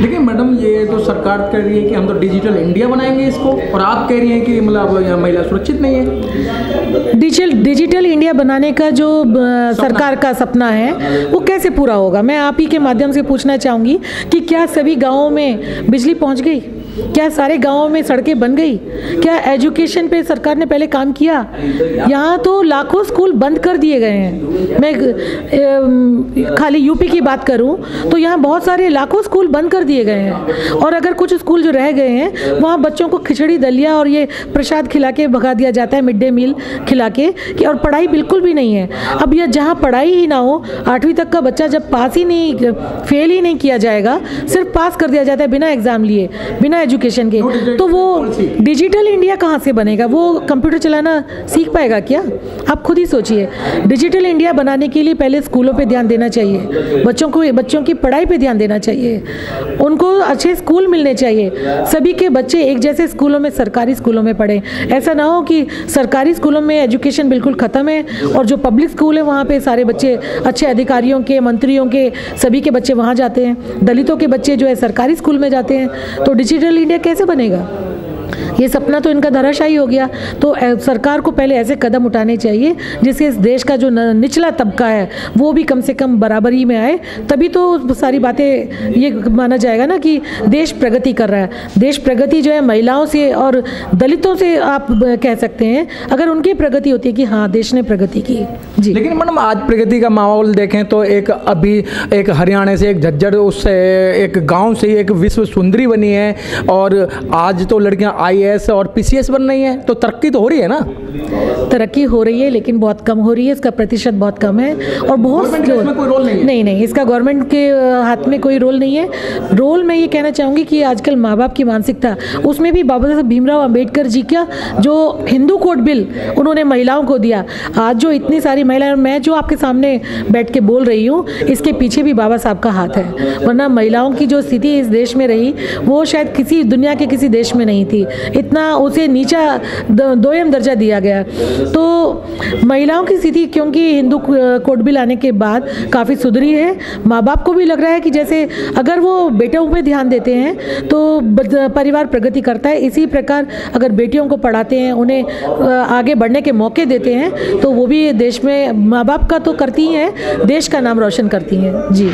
लेकिन मैडम ये तो सरकार कह रही है कि हम तो डिजिटल इंडिया बनाएँगे इसको और आप कह रही हैं कि मतलब यहाँ महिला सुरक्षित नहीं है। डिजिटल डिजिटल इंडिया बनाने का जो सरकार का सपना है वो कैसे पूरा होगा? मैं आप ही के माध्यम से पूछना चाहूँगी कि क्या सभी गाँवों में बिजली पहुँच गई? क्या सारे गाँवों में सड़कें बन गई? क्या एजुकेशन पे सरकार ने पहले काम किया? यहाँ तो लाखों स्कूल बंद कर दिए गए हैं। मैं खाली यूपी की बात करूँ तो यहाँ बहुत सारे लाखों स्कूल बंद कर दिए गए हैं। और अगर कुछ स्कूल जो रह गए हैं, वहाँ बच्चों को खिचड़ी दलिया और ये प्रसाद खिला के भगा दिया जाता है, मिड डे मील खिला के, कि, और पढ़ाई बिल्कुल भी नहीं है। अब यह जहाँ पढ़ाई ही ना हो, आठवीं तक का बच्चा जब पास ही नहीं, फेल ही नहीं किया जाएगा, सिर्फ़ पास कर दिया जाता है बिना एग्ज़ाम लिए, बिना एजुकेशन के। तो वो डिजिटल इंडिया कहाँ से बनेगा? वो कंप्यूटर चलाना सीख पाएगा क्या? आप खुद ही सोचिए। डिजिटल इंडिया बनाने के लिए पहले स्कूलों पे ध्यान देना चाहिए। बच्चों को बच्चों की पढ़ाई पे ध्यान देना चाहिए। उनको अच्छे स्कूल मिलने चाहिए। सभी के बच्चे एक जैसे स्कूलों में सरकारी स्कूलों में पढ़ें। ऐसा ना हो कि सरकारी स्कूलों में एजुकेशन बिल्कुल ख़त्म है और जो पब्लिक स्कूल है वहाँ पे सारे बच्चे अच्छे अधिकारियों के मंत्रियों के सभी के बच्चे वहाँ जाते हैं। दलितों के बच्चे जो है सरकारी स्कूल में जाते हैं। तो डिजिटल इंडिया कैसे बनेगा? ये सपना तो इनका धराशायी हो गया। तो सरकार को पहले ऐसे कदम उठाने चाहिए जिससे इस देश का जो निचला तबका है, वो भी कम से कम बराबरी में आए। तभी तो सारी बातें, ये माना जाएगा ना कि देश प्रगति कर रहा है। देश प्रगति जो है, महिलाओं से और दलितों से आप कह सकते हैं, अगर उनकी प्रगति होती है कि हाँ देश ने प्रगति की। जी। लेकिन मैडम, आज प्रगति का माहौल देखें तो एक अभी, एक हरियाणा से, एक झज्जर, उससे, एक गाँव से एक विश्व सुंदरी बनी है। और आज तो लड़कियाँ आईएएस और पीसीएस बन रही हैं तो तरक्की तो हो रही है ना? तरक्की हो रही है लेकिन बहुत कम हो रही है इसका प्रतिशत बहुत कम है और बहुत रोल नहीं? नहीं नहीं इसका गवर्नमेंट के हाथ में कोई रोल नहीं है। रोल मैं ये कहना चाहूँगी कि आजकल माँ बाप की मानसिकता उसमें भी बाबा साहब भीमराव अंबेडकर जी का जो हिंदू कोड बिल उन्होंने महिलाओं को दिया आज जो इतनी सारी महिलाएँ मैं जो आपके सामने बैठ के बोल रही हूँ इसके पीछे भी बाबा साहब का हाथ है वरना महिलाओं की जो स्थिति इस देश में रही वो शायद किसी दुनिया के किसी देश में नहीं थी। इतना उसे नीचा दोयम दर्जा दिया गया। तो महिलाओं की स्थिति, क्योंकि हिंदू कोड बिल आने के बाद काफ़ी सुधरी है। माँ बाप को भी लग रहा है कि जैसे अगर वो बेटों पे ध्यान देते हैं तो परिवार प्रगति करता है। इसी प्रकार अगर बेटियों को पढ़ाते हैं, उन्हें आगे बढ़ने के मौके देते हैं तो वो भी देश में माँ बाप का तो करती हैं, देश का नाम रोशन करती हैं। जी।